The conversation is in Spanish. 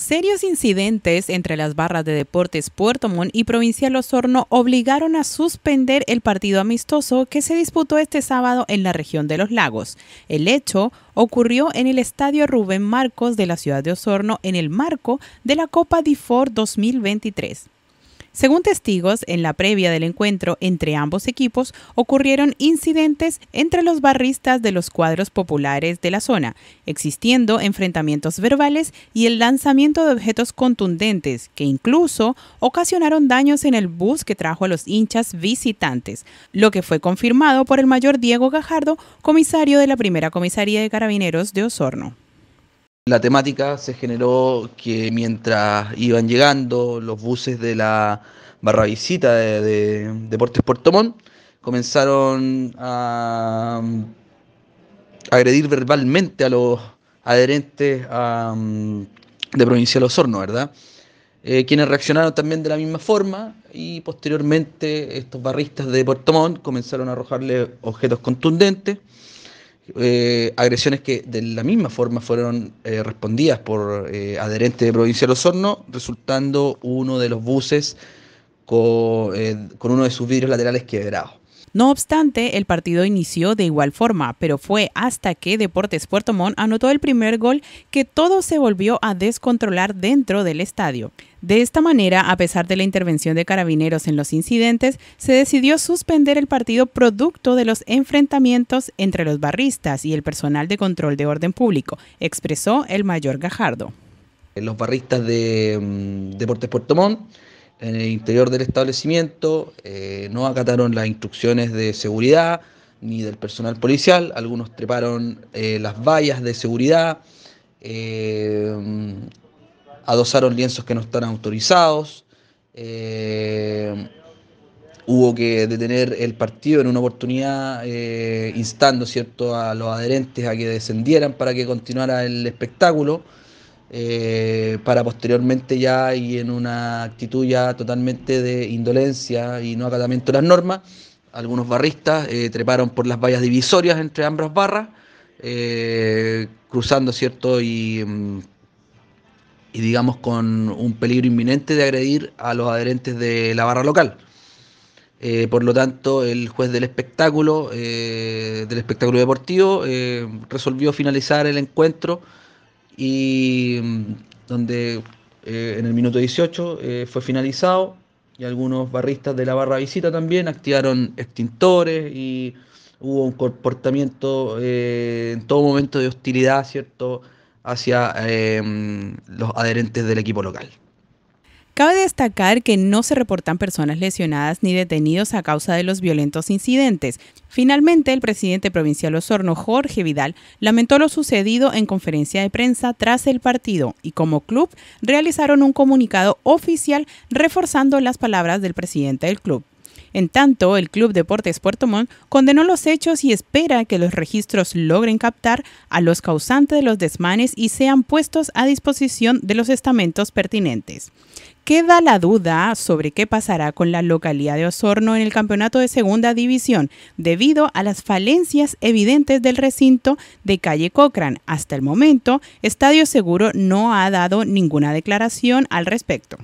Serios incidentes entre las barras de deportes Puerto Montt y Provincial Osorno obligaron a suspender el partido amistoso que se disputó este sábado en la región de los lagos. El hecho ocurrió en el Estadio Rubén Marcos de la ciudad de Osorno en el marco de la Copa DIFOR 2023. Según testigos, en la previa del encuentro entre ambos equipos ocurrieron incidentes entre los barristas de los cuadros populares de la zona, existiendo enfrentamientos verbales y el lanzamiento de objetos contundentes que incluso ocasionaron daños en el bus que trajo a los hinchas visitantes, lo que fue confirmado por el mayor Diego Gajardo, comisario de la primera comisaría de carabineros de Osorno. La temática se generó que mientras iban llegando los buses de la barra visita de, Deportes Puerto Montt, comenzaron a, agredir verbalmente a los adherentes de Provincial Osorno, ¿verdad? Eh, quienes reaccionaron también de la misma forma y posteriormente estos barristas de Puerto Montt comenzaron a arrojarle objetos contundentes eh, agresiones que de la misma forma fueron eh, respondidas por eh, adherentes de Provincia de Osorno, resultando uno de los buses con, con uno de sus vidrios laterales quebrados. No obstante, el partido inició de igual forma, pero fue hasta que Deportes Puerto Montt anotó el primer gol que todo se volvió a descontrolar dentro del estadio. De esta manera, a pesar de la intervención de carabineros en los incidentes, se decidió suspender el partido producto de los enfrentamientos entre los barristas y el personal de control de orden público, expresó el mayor Gajardo. Los barristas de mm, Deportes Puerto Montt en el interior del establecimiento, eh, no acataron las instrucciones de seguridad ni del personal policial, algunos treparon eh, las vallas de seguridad, eh, adosaron lienzos que no están autorizados, hubo que detener el partido en una oportunidad instando ¿cierto? a los adherentes a que descendieran para que continuara el espectáculo. Eh, para posteriormente ya y en una actitud ya totalmente de indolencia y no acatamiento de las normas, algunos barristas eh, treparon por las vallas divisorias entre ambas barras, eh, cruzando, ¿cierto? Y, mm, y digamos con un peligro inminente de agredir a los adherentes de la barra local. por lo tanto, el juez del espectáculo, del espectáculo deportivo, resolvió finalizar el encuentro y mm, donde eh, en el minuto 18 eh, fue finalizado y algunos barristas de la barra visita también activaron extintores y hubo un comportamiento eh, en todo momento de hostilidad, ¿cierto?, hacia mm, los adherentes del equipo local. Cabe destacar que no se reportan personas lesionadas ni detenidos a causa de los violentos incidentes. Finalmente, el presidente provincial Osorno, Jorge Vidal, lamentó lo sucedido en conferencia de prensa tras el partido y como club realizaron un comunicado oficial reforzando las palabras del presidente del club. En tanto, el Club Deportes Puerto Montt condenó los hechos y espera que los registros logren captar a los causantes de los desmanes y sean puestos a disposición de los estamentos pertinentes. Queda la duda sobre qué pasará con la localidad de Osorno en el campeonato de segunda división, debido a las falencias evidentes del recinto de calle Cochrane. Hasta el momento, Estadio Seguro no ha dado ninguna declaración al respecto.